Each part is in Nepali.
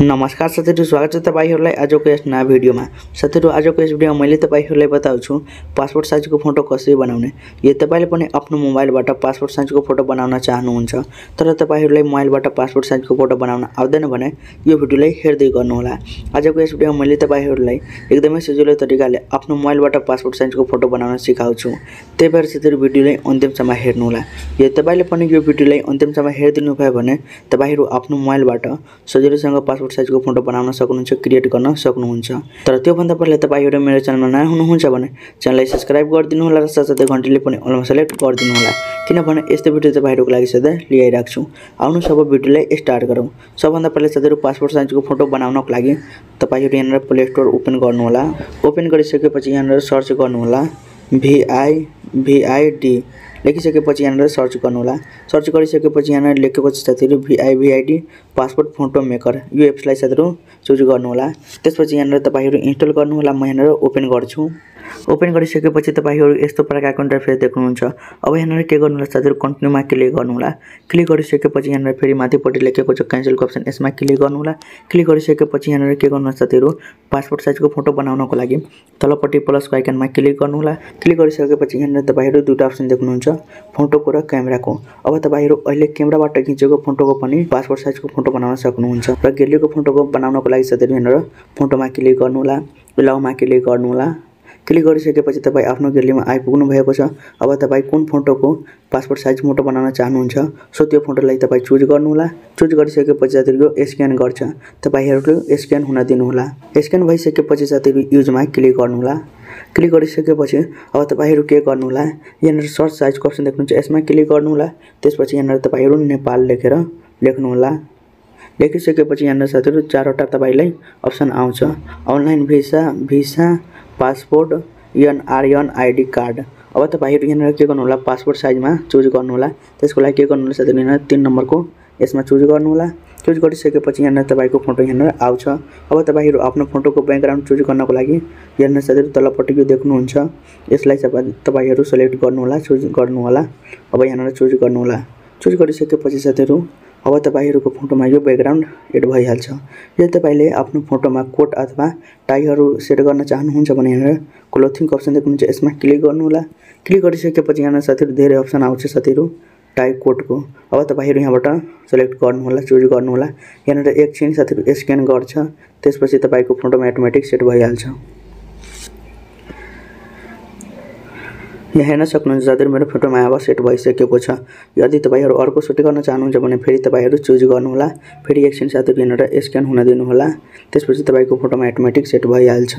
नमस्कार साथीहरू स्वागत छ तपाईँहरूलाई आजको यस नयाँ भिडियोमा। साथीहरू आजको यस भिडियोमा मैले तपाईँहरूलाई बताउँछु पासपोर्ट साइजको फोटो कसरी बनाउने। यदि तपाईँले पनि आफ्नो मोबाइलबाट पासपोर्ट साइजको फोटो बनाउन चाहनुहुन्छ तर तपाईँहरूलाई मोबाइलबाट पासपोर्ट साइजको फोटो बनाउन आउँदैन भने यो भिडियोलाई हेर्दै गर्नुहोला। आजको यस भिडियोमा मैले तपाईँहरूलाई एकदमै सजिलो तरिकाले आफ्नो मोबाइलबाट पासपोर्ट साइजको फोटो बनाउन सिकाउँछु। त्यही भएर साथीहरू भिडियोलाई अन्तिमसम्म हेर्नुहोला। यदि तपाईँले पनि यो भिडियोलाई अन्तिमसम्म हेरिदिनु भयो भने तपाईँहरू आफ्नो मोबाइलबाट सजिलोसँग पासपोर्ट साइजको फोटो बनाउन सक्नुहुन्छ क्रिएट गर्न सक्नुहुन्छ। तर त्योभन्दा पहिला तपाईँहरू मेरो च्यानलमा नयाँ हुनुहुन्छ भने च्यानललाई सब्सक्राइब गरिदिनु होला र साथसाथै घन्टीले पनि अलमा सेलेक्ट गरिदिनु होला। किनभने यस्तो भिडियो तपाईँहरूको लागि सधैँ ल्याइरहेको छु आउनुहोस् अब भिडियोलाई स्टार्ट गरौँ। सबभन्दा पहिला साथीहरू पासपोर्ट साइजको फोटो बनाउनको लागि तपाईँहरू यहाँनिर प्ले स्टोर ओपन गर्नुहोला ओपन गरिसकेपछि यहाँनिर सर्च गर्नुहोला भिआई भिआइडी लेखिसकेपछि यहाँनिर सर्च गर्नुहोला। सर्च गरिसकेपछि यहाँनिर लेखेको छ साथीहरू भिआइभिआइडी पासपोर्ट फोटो मेकर यो एप्सलाई साथीहरू चुज गर्नुहोला। त्यसपछि यहाँनिर तपाईँहरू इन्स्टल गर्नुहोला। म यहाँनिर ओपन गर्छु। ओपन गरिसकेपछि तपाईँहरू यस्तो प्रकारको इन्टरफेस देख्नुहुन्छ। अब यहाँनिर के गर्नुहोला साथीहरू कन्टिन्यूमा क्लिक गर्नुहोला क्लिक गरिसकेपछि यहाँनिर फेरि माथिपट्टि लेखेको छ क्यान्सलको अप्सन यसमा क्लिक गर्नुहोला क्लिक गरिसकेपछि यहाँनिर के गर्नुहोला साथीहरू? पासपोर्ट साइजको फोटो बनाउनको लागि तलपट्टि प्लसको आइकनमा क्लिक गर्नुहोला क्लिक गरिसकेपछि यहाँनिर तपाईँहरू दुईवटा अप्सन देख्नुहुन्छ। फोटोको र क्यामेराको अब तपाईँहरू अहिले क्यामेराबाट खिचेको फोटोको पनि पासपोर्ट साइजको फोटो बनाउन सक्नुहुन्छ। र ग्यालेरीको फोटोको बनाउनको लागि साथीहरू यहाँनिर फोटोमा क्लिक गर्नुहोला लौमा क्लिक गर्नुहोला क्लिक गरिसकेपछि तपाईँ आफ्नो ग्यालेरीमा आइपुग्नु भएको छ। अब तपाईँ कुन फोटोको पासपोर्ट साइज फोटो बनाउन चाहनुहुन्छ सो त्यो फोटोलाई तपाईँ चुज गर्नुहोला। चुज गरिसकेपछि साथीहरू स्क्यान गर्छ तपाईँहरू स्क्यान हुन दिनुहोला। स्क्यान भइसकेपछि साथीहरू युजमा क्लिक गर्नुहोला। क्लिक गरिसकेपछि अब तपाईँहरू के गर्नुहोला यहाँनिर सर्च साइजको अप्सन देख्नुहुन्छ यसमा क्लिक गर्नुहोला। त्यसपछि यहाँनिर तपाईँहरू नेपाल लेखेर लेख्नुहोला। लेखिसकेपछि यहाँनिर साथीहरू चारवटा तपाईँलाई अप्सन आउँछ। Online visa visa passport NRN ID card. अब तपाईँहरू यहाँनिर के गर्नुहोला पासपोर्ट साइजमा चुज गर्नुहोला। त्यसको लागि के गर्नुहोला साथीहरू यहाँनिर तिन नम्बरको यसमा चुज गर्नुहोला। चुज गरिसकेपछि यहाँनिर तपाईँको फोटो यहाँनिर आउँछ। अब तपाईँहरू आफ्नो फोटोको ब्याकग्राउन्ड चुज गर्नको लागि यहाँनिर साथीहरू तलपट्टि यो देख्नुहुन्छ। यसलाई तपाईँहरू सेलेक्ट गर्नुहोला चुज गर्नुहोला। अब यहाँनिर चुज गर्नुहोला। चुज गरिसकेपछि साथीहरू अब तपाईँहरूको फोटोमा यो ब्याकग्राउन्ड एड भइहाल्छ। यदि तपाईँले आफ्नो फोटोमा कोट अथवा टाईहरू सेट गर्न चाहनुहुन्छ भने यहाँनिर क्लोथिङको अप्सन देख्नुहुन्छ। यसमा क्लिक गर्नुहोला। क्लिक गरिसकेपछि यहाँनिर साथीहरू धेरै अप्सन आउँछ साथीहरू टाई कोटको। अब तपाईँहरू यहाँबाट सेलेक्ट गर्नुहोला चुज गर्नुहोला। यहाँनिर एकछिन साथीहरू स्क्यान गर्छ। त्यसपछि तपाईँको फोटोमा अटोमेटिक सेट भइहाल्छ। यहाँ हेर्न सक्नुहुन्छ साथीहरू मेरो फोटोमा अब सेट भइसकेको छ। यदि तपाईँहरू अर्को सुट गर्न चाहनुहुन्छ भने फेरि तपाईँहरू चुज गर्नुहोला। फेरि एकछिन साथीहरू यहाँनिर स्क्यान हुन दिनुहोला। त्यसपछि तपाईँको फोटोमा अटोमेटिक सेट भइहाल्छ।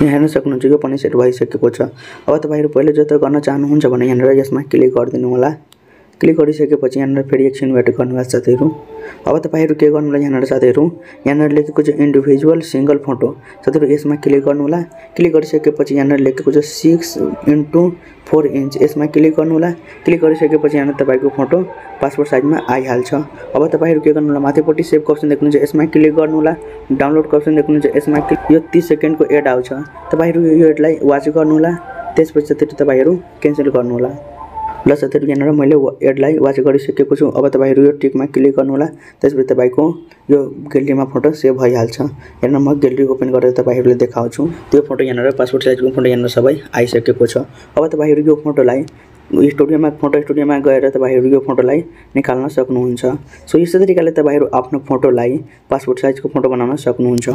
यहाँ हेर्न सक्नुहुन्छ यो पनि सेट भइसकेको छ। अब तपाईँहरू पहिला जस्तो गर्न चाहनुहुन्छ भने यहाँनिर यसमा क्लिक गरिदिनु होला क्लिक गरिसकेपछि यहाँनिर फेरि एकछिन वेट गर्नुहोला साथीहरू अब तपाईँहरू के गर्नुहोला यहाँनिर साथीहरू यहाँनिर लेखेको छ इन्डिभिजुअल सिङ्गल फोटो साथीहरू यसमा क्लिक गर्नुहोला क्लिक गरिसकेपछि यहाँनिर लेखेको छ सिक्स इन्टु फोर इन्च यसमा क्लिक गर्नुहोला क्लिक गरिसकेपछि यहाँनिर तपाईँको फोटो पासपोर्ट साइजमा आइहाल्छ। अब तपाईँहरू के गर्नुहोला माथिपट्टि सेभको अप्सन देख्नुहुन्छ। यसमा क्लिक गर्नुहोला डाउनलोडको अप्सन देख्नुहुन्छ। यसमा यो तिस सेकेन्डको एड आउँछ। तपाईँहरू यो एडलाई वाच गर्नुहोला त्यसपछि तपाईँहरू क्यान्सल गर्नुहोला ल साथीहरू यहाँनिर मैले एडलाई वाच गरिसकेको छु। अब तपाईँहरू यो टिकमा क्लिक गर्नुहोला त्यसपछि तपाईँको यो ग्यालेरीमा फोटो सेभ भइहाल्छ। हेर्न म ग्यालेरी ओपन गरेर तपाईँहरूले देखाउँछु। त्यो फोटो यहाँनिर पासपोर्ट साइजको फोटो यहाँनिर सबै आइसकेको छ। अब तपाईँहरू यो फोटोलाई स्टुडियोमा फोटो स्टुडियोमा गएर तपाईँहरू यो फोटोलाई निकाल्न सक्नुहुन्छ। सो यस्तै तरिकाले तपाईँहरू आफ्नो फोटोलाई पासपोर्ट साइजको फोटो बनाउन सक्नुहुन्छ।